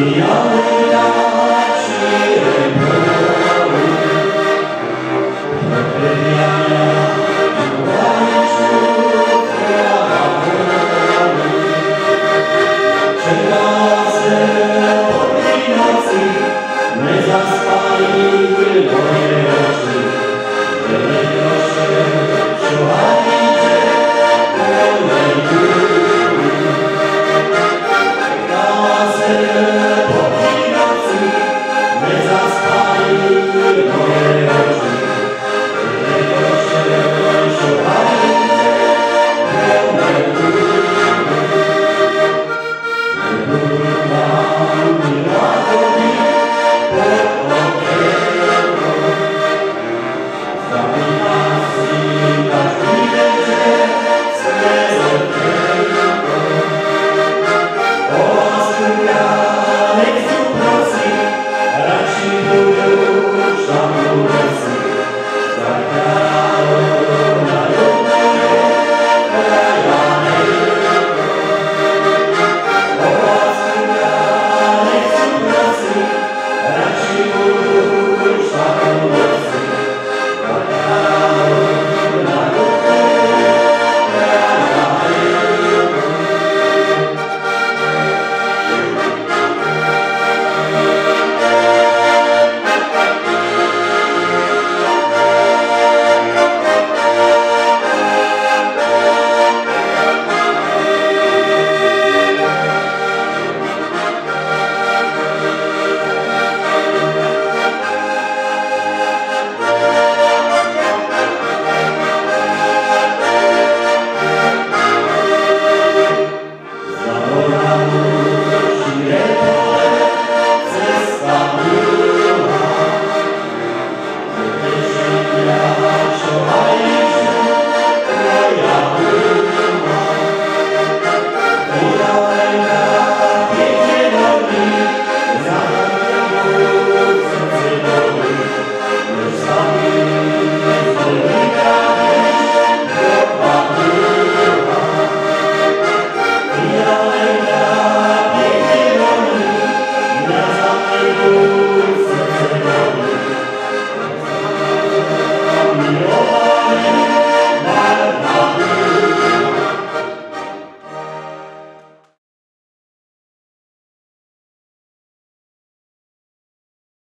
Maria.